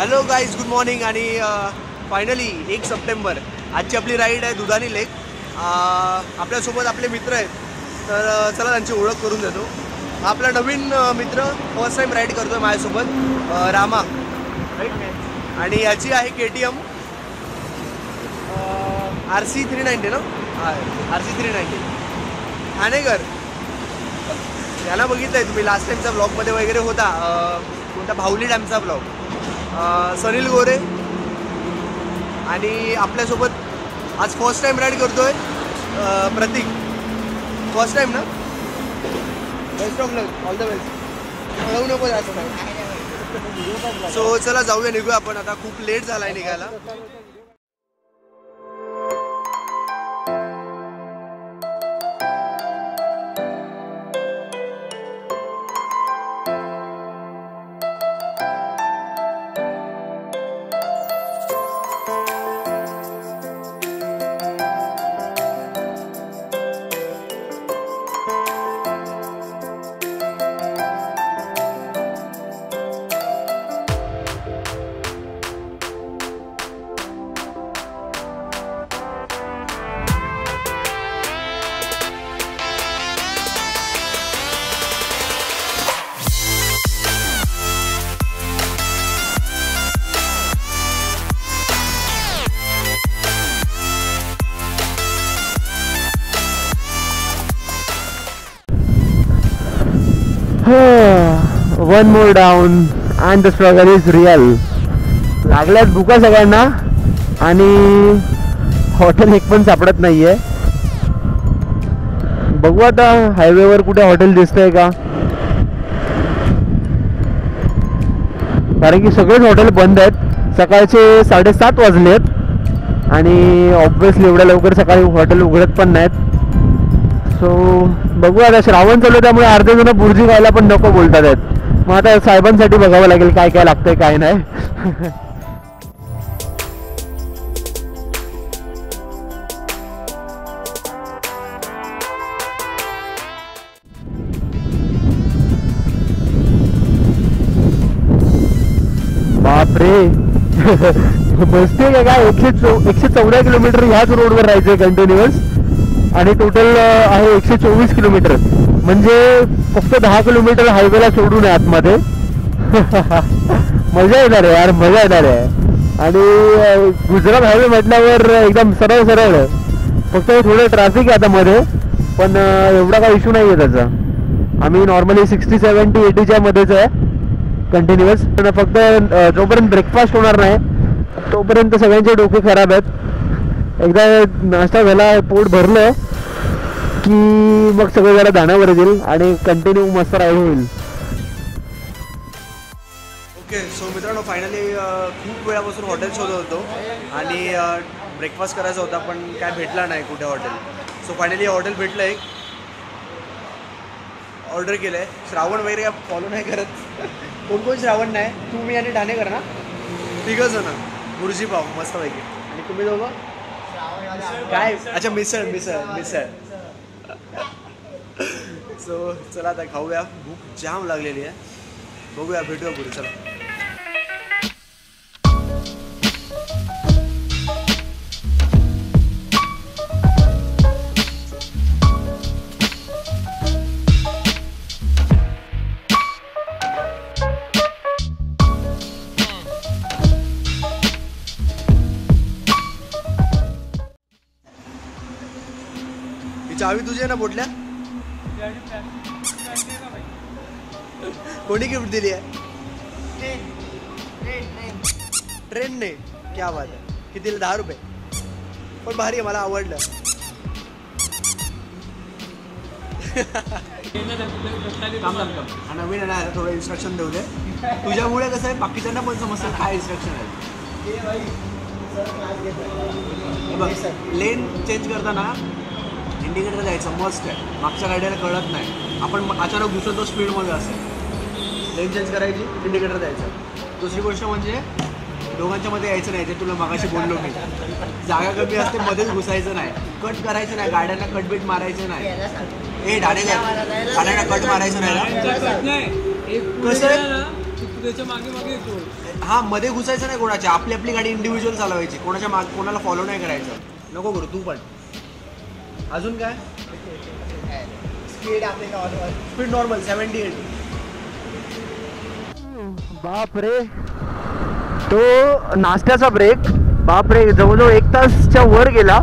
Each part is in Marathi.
हॅलो गाईज गुड मॉर्निंग आणि uh, फायनली एक सप्टेंबर आजची आपली राईड आहे दुधानी लेक uh, आपल्यासोबत आपले मित्र आहेत. तर uh, चला त्यांची ओळख करून देतो. आपला नवीन मित्र फर्स्ट टाईम राईड करतो आहे माझ्यासोबत रामा. राईट आणि याची आहे K T M R C three ninety ना? आर सी थ्री नाईन्टी ठाणेकर याला बघितलंय तुम्ही. लास्ट टाइमचा ब्लॉगमध्ये वगैरे होता. कोणता भाऊली डॅमचा ब्लॉग सनील गोरे. आणि आपल्यासोबत आज फर्स्ट टाइम राईड करतोय अं, प्रतीक. फर्स्ट टाइम ना? Best of luck all the best कळवू नको नाही सो चला जाऊया निघूया आपण. आता खूप लेट झालाय निघायला. One more down and the struggle is real लागल्यात बुका सगळ्यांना आणि हॉटेल एक पण सापडत नाही आहे बघू आता हायवेवर कुठे हॉटेल दिसतंय का? कारण की सगळेच हॉटेल बंद आहेत. सकाळचे साडेसात वाजलेत आणि ऑब्विसली एवढ्या लवकर सकाळी हॉटेल उघडत पण नाहीत. सो बघू आता श्रावण चालू त्यामुळे अर्धे जण बुर्जी खायला पण नको बोलतात आहेत. मग आता साहेबांसाठी बघावं लागेल काय काय लागतंय काय नाही. बापरे. मस्ती आहे का काय? एकशे चौ एकशे चौदा किलोमीटर ह्याच रोडवर राहायचंय कंटिन्युअस आणि टोटल आहे एकशे चोवीस किलोमीटर. म्हणजे फक्त दहा किलोमीटर हायवेला सोडून आहे आतमध्ये. मजा येणार आहे यार मजा येणार आहे. आणि गुजरात हायवे म्हटल्यावर एकदम सरळ सरळ. आहे. फक्त थोडं ट्रॅफिक आहे आता मध्ये पण एवढा काही इश्यू नाही आहे त्याचा. आम्ही नॉर्मली सिक्स्टी सेवन्टी एटीच्या मध्येच आहे कंटिन्युअस पण फक्त जोपर्यंत ब्रेकफास्ट होणार नाही तोपर्यंत सगळ्यांचे डोके खराब आहेत. एकदा नाश्ता झाला पोट भरलं की मग सगळं जरा दाण्यावर येईल आणि कंटिन्यू मस्त राईड होईल. ओके सो मित्रांनो फायनली खूप वेळापासून हॉटेल शोधत होतो आणि ब्रेकफास्ट करायचा होता पण काय भेटला नाही कुठे हॉटेल सो फायनली हॉटेल भेटलं एक ऑर्डर केलं आहे श्रावण वगैरे काय फॉलो नाही करत. कोण कोण श्रावण नाही? तू मी आणि ठाणेकर ना तिघं जण बुर्जी पाव मस्तपैकी. आणि तुम्ही दोघं? काय? अच्छा मिसळ मिसळ मिसळ. सो चला आता खाऊया. भूक जाम लागलेली आहे. बघूया भेटूया पुढे चला. तुझी ना बोटल्या कोणी गिफ्ट दिली आहे? ट्रेनने क्या बात आहे कितीला? दहा रुपये। पण भारी आहे, मला आवडलं. नवीन ना थोडं इन्स्ट्रक्शन देऊ दे. तुझ्यामुळे कसं आहे, बाकीच्यांना पण समजतं काय इन्स्ट्रक्शन आहे. लेन चेंज करताना इंडिकेटर द्यायचं मस्त आहे. मागच्या गाडीला कळत नाही. आपण म- अचानक घुसतो स्पीडमध्ये असेल लेन चेंज करायची इंडिकेटर द्यायचं. दुसरी गोष्ट म्हणजे दोघांच्या मध्ये यायचं नाही ते तुला मागाशी बोललो मी. जागा कमी असते मध्येच घुसायचं नाही. कट करायचं नाही गाड्यांना कटबीट मारायचं नाही. ए डाडेकर गाड्यांना कट मारायचं नाही कट नाही कसं हा मध्ये घुसायचं नाही कोणाच्या. आपली आपली गाडी इंडिव्हिज्युअल चालवायची. कोणाच्या माग कोणाला फॉलो नाही करायचं. नको करू तू पण. अजून काय? स्पीड आपली normal speed normal seventy eight बाप रे. तो नाश्त्याचा ब्रेक बाप रे जवळजवळ एक तासच्या वर गेला.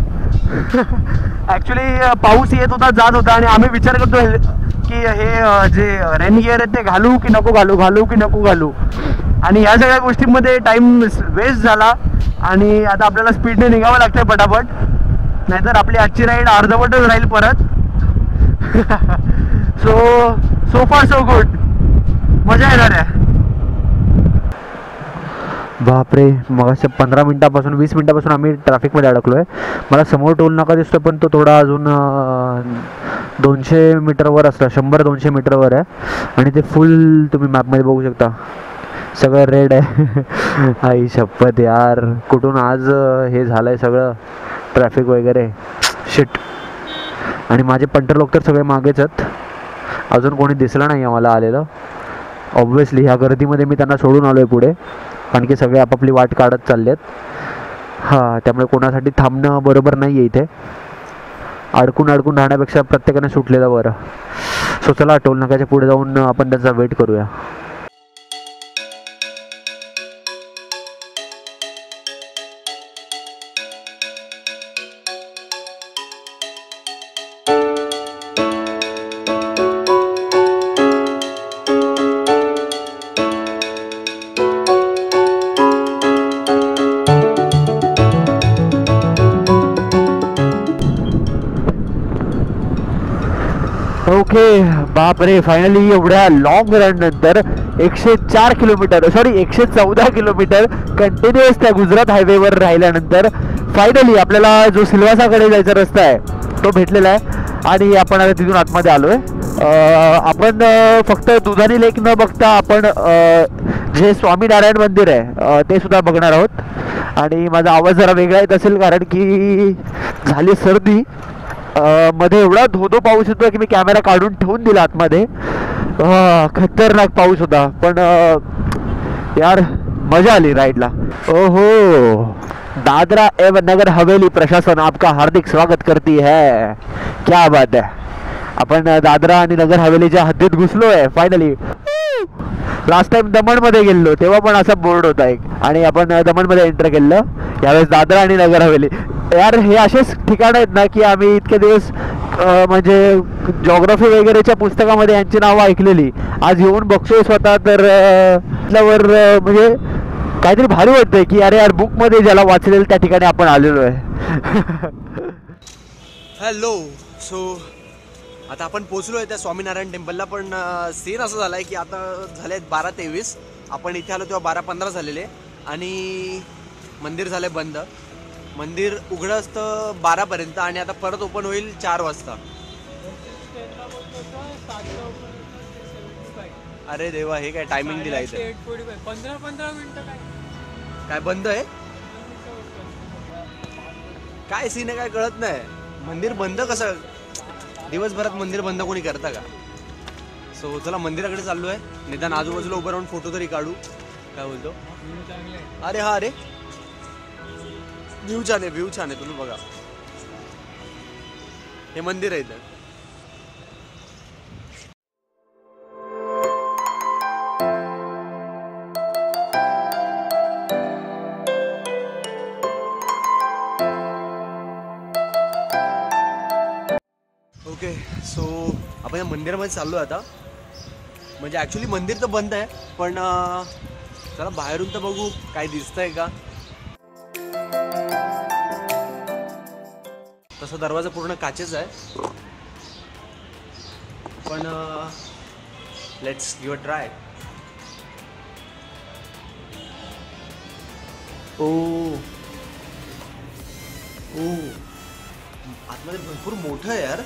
ॲक्च्युली पाऊस येत होता जात होता आणि आम्ही विचार करतो की हे जे रेन गिअर आहे ते घालू की नको घालू घालू की नको घालू. आणि ह्या सगळ्या गोष्टींमध्ये टाइम वेस्ट झाला. आणि आता आपल्याला स्पीडने निघावं लागतंय पटापट. नाहीतर आपली आजची राईड अर्धवटच राहील परत. So so far so good मजा येणार आहे. बापरे मग असं पंधरा मिनिटापासून वीस मिनिटापासून आम्ही ट्रॅफिकमध्ये अडकलो आहे मला समोर टोल नाका दिसतो पण तो थोडा अजून दोनशे मीटरवर असला शंभर दोनशे मीटरवर आहे. आणि ते फुल तुम्ही मॅपमध्ये बघू शकता. सगळं रेड आहे. आई शपथ यार. कुठून आज हे झालं आहे सगळं? ट्रॅफिक वगैरे. शिट आणि माझे पंटर लोक तर सगळे मागेच आहेत. अजून कोणी दिसलं नाही आहे आम्हाला आलेलं. ऑब्व्हियसली ह्या गर्दीमध्ये मी त्यांना सोडून आलो आहे पुढे. कारण की सगळे आपापली वाट काढत चालले आहेत हां त्यामुळे कोणासाठी थांबणं बरोबर नाही आहे इथे. अडकून अडकून राहण्यापेक्षा प्रत्येकाने सुटलेलं बरं. सो चला टोल नाक्याच्या पुढे जाऊन आपण त्यांचा वेट करूया. बापरे फायनली एवढ्या लॉंग रन नंतर एकशे चार किलोमीटर सॉरी एकशे चौदा किलोमीटर कंटिन्युअस त्या गुजरात हायवेवर राहिल्यानंतर फायनली आपल्याला जो सिल्वासाकडे जायचा रस्ता आहे तो भेटलेला आहे. आणि आपण आता तिथून आतमध्ये आलो आहे आपण फक्त दुधानी लेक न बघता आपण जे स्वामीनारायण मंदिर आहे ते सुद्धा बघणार आहोत. आणि माझा आवाज जरा वेगळा येत असेल कारण की झाली सर्दी. मध्ये एवढा धोधो पाऊस होता की मी कॅमेरा काढून ठेवून दिला आतमध्ये. खतरनाक पाऊस होता. पण यार मजा आली राईडला ओहो! दादरा एवं नगर हवेली प्रशासन आपका हार्दिक स्वागत करती है. क्या बात है. आपण दादरा आणि नगर हवेलीच्या हद्दीत घुसलो आहे फायनली लास्ट टाइम दमणमध्ये गेलो तेव्हा पण असा बोर्ड होता एक. आणि आपण दमणमध्ये एंटर केलं यावेळेस दादरा आणि नगर हवेली यार हे असेच ठिकाणं आहेत ना की आम्ही इतके दिवस म्हणजे जॉग्रफी वगैरेच्या पुस्तकामध्ये यांची नावं ऐकलेली. आज येऊन बघतोय स्वतः तर त्यावर म्हणजे काहीतरी भारी वाटतंय की अरे यार बुकमध्ये ज्याला वाचलेलं त्या ठिकाणी आपण आलेलो आहे. हॅलो सो आता आपण पोचलो आहे त्या स्वामीनारायण टेम्पलला पण सीन असं झाला आहे की आता झाले आहेत बारा तेवीस. आपण इथे आलो तेव्हा बारा पंधरा झालेले. आणि मंदिर झालं बंद. मंदिर उघडं असतं बारापर्यंत आणि आता परत ओपन होईल चार वाजता. अरे देवा हे काय टायमिंग दिला इथे. पंधरा पंधरा मिनिटं काय? काय बंद आहे? काय सीन आहे काय कळत नाही. मंदिर बंद कसं? दिवसभरात मंदिर बंद कोणी करता का? सो चला मंदिराकडे चाललो आहे निदान आजूबाजूला उभं राहून फोटो तरी काढू. काय बोलतो? अरे हा अरे व्ह्यू छान आहे व्ह्यू छान आहे. तुम्ही बघा. हे मंदिर आहे इथं. ओके सो आपण या मंदिरामध्ये चाललो आता. म्हणजे ॲक्च्युली मंदिर तर बंद आहे पण चला बाहेरून तर बघू काय दिसतंय का. तसा दरवाजा पूर्ण काचेच आहे. पण लेट्स गिव अ ट्राय ओ ओ आतमध्ये भरपूर मोठं आहे यार.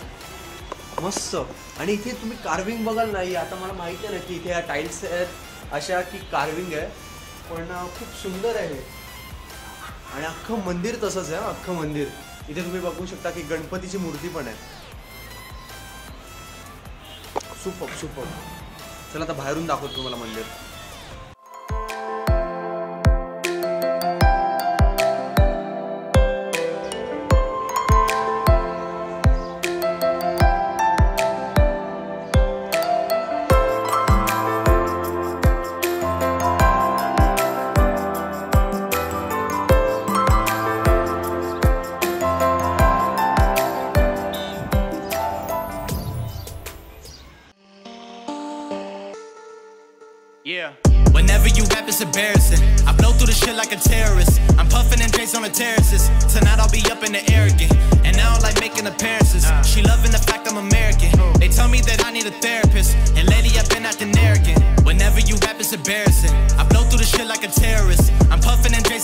मस्त. आणि इथे तुम्ही कार्विंग बघाल नाही आता मला माहिती आहे ना की इथे या टाईल्स आहेत अशा की कार्विंग आहे पण खूप सुंदर आहे आणि अख्खं मंदिर तसंच आहे अख्खं मंदिर. इथे तुम्ही बघू शकता की गणपतीची मूर्ती पण आहे. Super super. चला आता बाहेरून दाखवतो तुम्हाला मंदिर.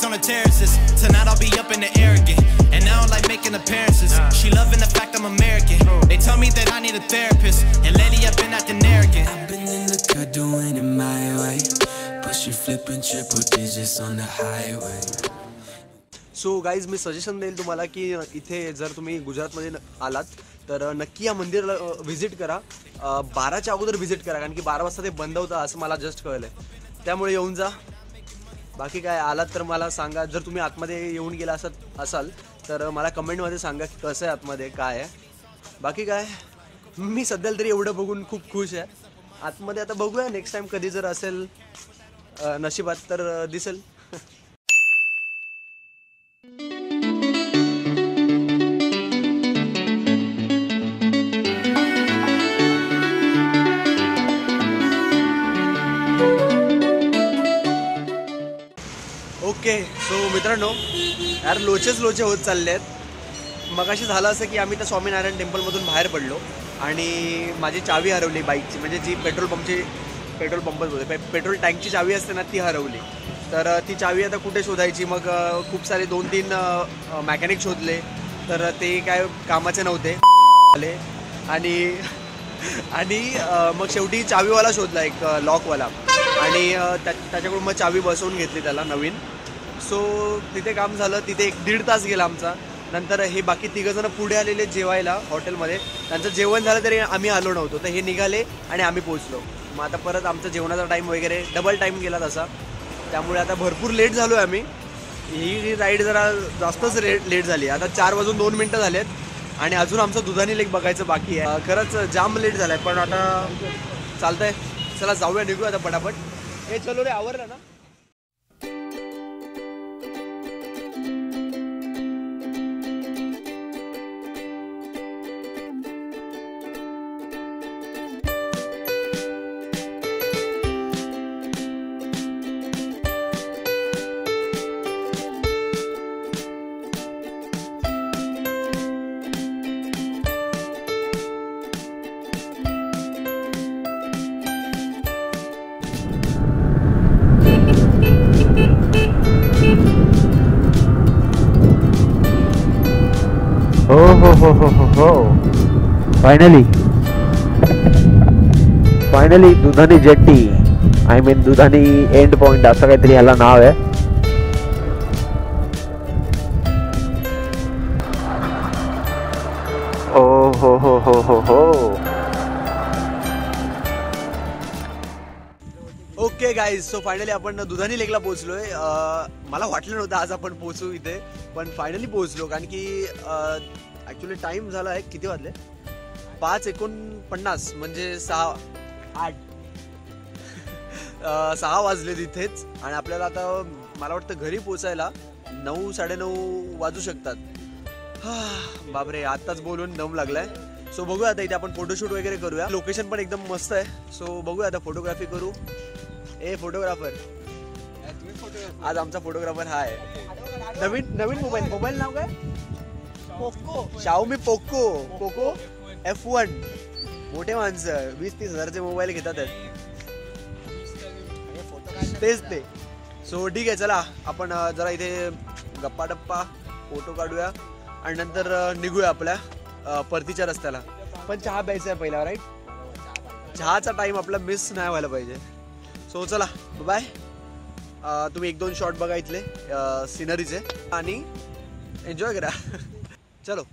On the terraces. Tonight I'll be up in the air again. And now I like making appearances. She loving the fact I'm American. They tell me that I need a therapist. And lately I've been acting arrogant. I've been in the cut doing it my way. Pushing, flipping triple digits on the highway. So guys me suggestion देईल तुम्हाला की इथे जर तुम्ही गुजरातमध्ये आलात तर नक्की या मंदिराला व्हिजिट करा बाराच्या अगोदर व्हिजिट करा कारण की बारा वाजता ते बंद होतं असं मला जस्ट कळलं आहे त्यामुळे येऊन जा बाकी काय आलात तर मला सांगा. जर तुम्ही आतमध्ये येऊन गेला असत असाल तर मला कमेंटमध्ये सांगा की कसं आहे आतमध्ये काय आहे. बाकी काय? मी सध्याला तरी एवढं बघून खूप खुश आहे. आतमध्ये आता बघूया नेक्स्ट टाईम कधी जर असेल नशिबात तर दिसेल. मित्रांनो यार लोचेच लोचे होत चालले आहेत मगाशी झालं असं की आम्ही त्या स्वामीनारायण टेम्पलमधून बाहेर पडलो आणि माझी चावी हरवली बाईकची म्हणजे जी पेट्रोल पंपची पेट्रोल पंपच होते पे पेट्रोल टँकची चावी असते ना ती हरवली. तर ती चावी आता कुठे शोधायची? मग खूप सारे दोन तीन मॅकॅनिक शोधले. तर ते काय कामाचे नव्हते. आले. आणि आणि मग शेवटी चावीवाला शोधला एक लॉकवाला आणि त्या त्याच्याकडून मग चावी बसवून घेतली त्याला नवीन. सो तिथे काम झालं तिथे एक दीड तास गेला आमचा. नंतर हे बाकी तिघंजणं पुढे आलेले जेवायला हॉटेलमध्ये. त्यांचं जेवण झालं तरी आम्ही आलो नव्हतो. तर हे निघाले आणि आम्ही पोचलो मग आता परत आमचा जेवणाचा टाईम वगैरे डबल टाईम गेला तसा. त्यामुळे आता भरपूर लेट झालो आहे आम्ही. ही राईड जरा जास्तच लेट लेट झाली. आता चार वाजून दोन मिनटं झालेत. आणि अजून आमचं दुधानी लेक बघायचं बाकी आहे. खरंच जाम लेट झाला आहे पण आता चालतंय. चला जाऊया निघूया आता पटापट. हे चलो रे आवरलं ना? Finally finally Dudhani jetty I mean Dudhani end point असं काहीतरी ह्याला नाव आहे. ओ हो हो हो हो हो. ओके गाईज सो फायनली आपण दुधानी लेकला पोहोचलोय. मला वाटलं नव्हतं आज आपण पोहोचू इथे पण फायनली पोहोचलो. कारण की ॲक्च्युली टाइम झाला आहे. किती वाजले? पाच एकोणपन्नास म्हणजे सहा आठ. सहा वाजले तिथेच आणि आपल्याला आता मला वाटतं घरी पोचायला नऊ साडेनऊ वाजू शकतात. हा, बापरे आत्ताच बोलून दम लागलाय. सो बघूया आता इथे आपण फोटोशूट वगैरे करूया. लोकेशन पण एकदम मस्त आहे. सो बघूया आता फोटोग्राफी करू. ए फोटोग्राफर आज आमचा फोटोग्राफर हा आहे. नवीन नवीन मोबाईल मोबाईल नाव काय? Poco Xiaomi Poco Poco F one मोठे माणसं. वीस तीस हजारचे मोबाईल घेतात तेच ते. सो ठीक आहे चला. आपण जरा इथे गप्पा टप्पा फोटो काढूया. आणि नंतर निघूया आपल्या परतीच्या रस्त्याला. पण चहा प्यायचा आहे पहिला राईट चहाचा टाइम आपला मिस नाही व्हायला पाहिजे. सो चला. बाय तुम्ही एक दोन शॉट बघा इथले सिनरीचे आणि एन्जॉय करा. चलो.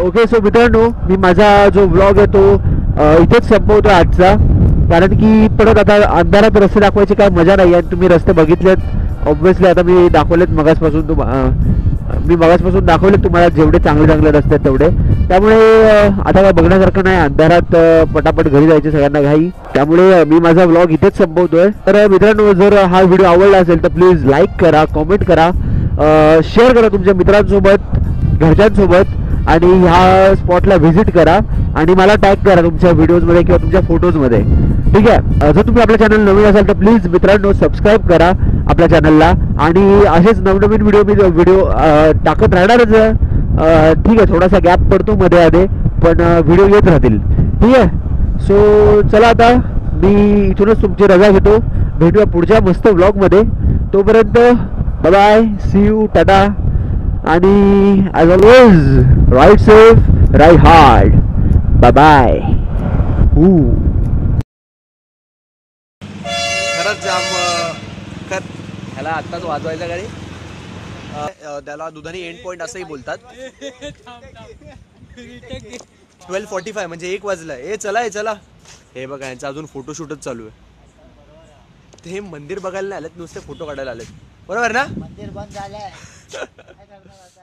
ओके सो मित्रांनो मी माझा जो ब्लॉग आहे तो इथेच संपवतो आजचा. कारण की परत आता अंधारात रस्ते दाखवायची काय मजा नाही आणि तुम्ही रस्ते बघितलेत. ऑब्व्हियसली आता मी दाखवलेत मगासपासून तुम मी मगासपासून दाखवले तुम्हाला जेवढे चांगले चांगले रस्ते आहेत तेवढे. त्यामुळे आता काय बघण्यासारखं नाही. अंधारात पटापट घरी जायचे सगळ्यांना घाई. त्यामुळे मी माझा व्लॉग इथेच संपवतोय. तर मित्रांनो जर हा व्हिडिओ आवडला असेल तर प्लीज लाईक करा कॉमेंट करा. शेअर करा तुमच्या मित्रांसोबत घरच्यांसोबत. आणि ह्या स्पॉटला व्हिजिट करा आणि मला टॅग करा तुमच्या व्हिडिओजमध्ये किंवा तुमच्या फोटोजमध्ये ठीक आहे? जर तुम्ही आपल्या चॅनल नवीन असाल तर प्लीज मित्रांनो सबस्क्राईब करा आपल्या चॅनलला आणि असेच नवनवीन व्हिडिओ मी व्हिडिओ टाकत राहणारच ठीक आहे थोडासा गॅप पडतो मध्ये आधे पण व्हिडिओ येत राहतील. ठीक आहे? सो चला आता मी इथूनच तुमची रजा घेतो. भेटूया पुढच्या मस्त ब्लॉगमध्ये तोपर्यंत बाय सी यू टाटा आणि as always ride safe ride hard bye bye खरंच जाम कर ह्याला आत्ताच वाजवायचा गाडी. त्याला दुधानी एंड पॉईंट असंही बोलतात. ट्वेल्व फॉर्टी फाय म्हणजे एक वाजलाय ए चला ए चला. हे बघा यांचा अजून फोटोशूटच चालू आहे. ते हे मंदिर बघायला नाही आलेत नुसते फोटो काढायला आलेत. बरोबर ना? मंदिर बंद झालंय. nada.